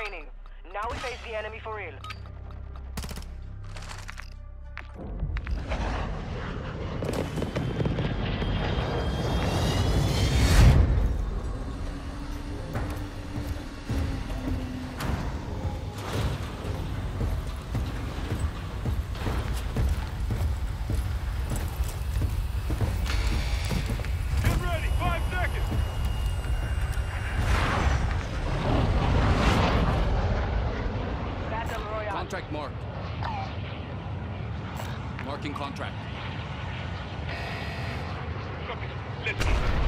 training. Now we face the enemy for real. Contract marked. Marking contract. Let's.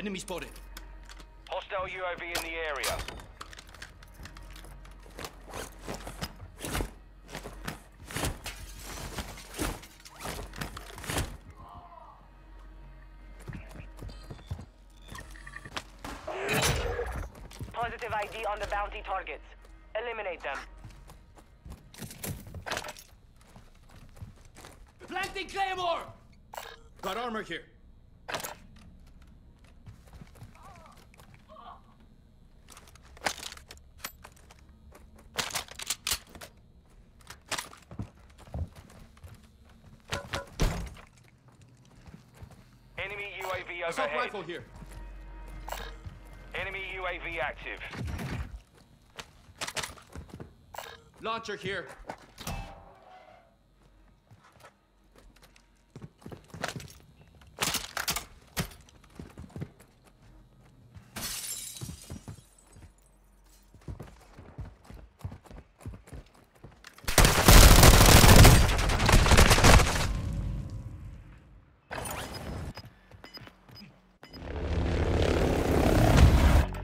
Enemy spotted. Hostile UAV in the area. Positive ID on the bounty targets. Eliminate them. Planting Claymore! Got armor here. Enemy UAV Assault overhead. rifle here. Enemy UAV active. Launcher here.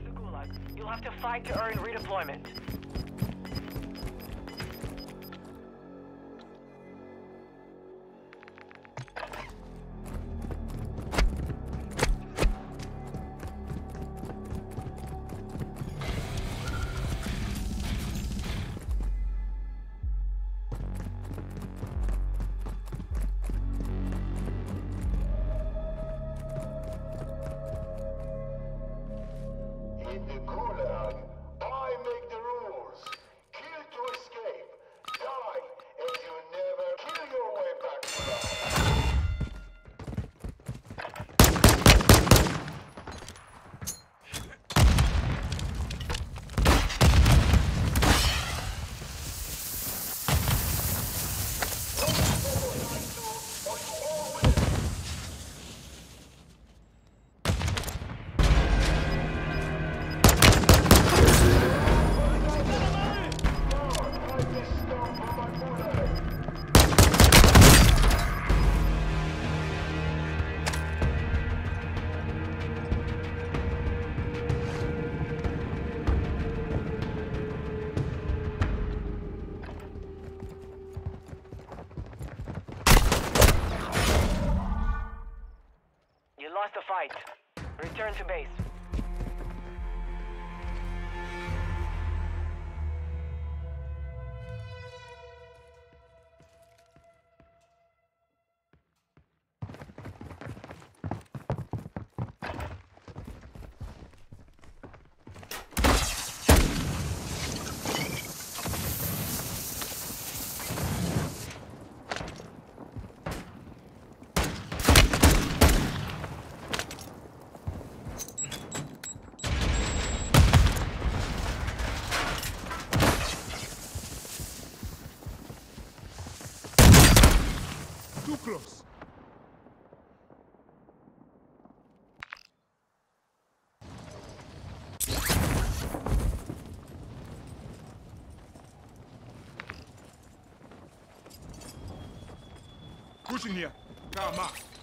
The Gulag. To earn redeployment. Fight. Return to base. Close. Pushing here. Come on.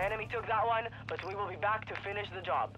The enemy took that one, but we will be back to finish the job.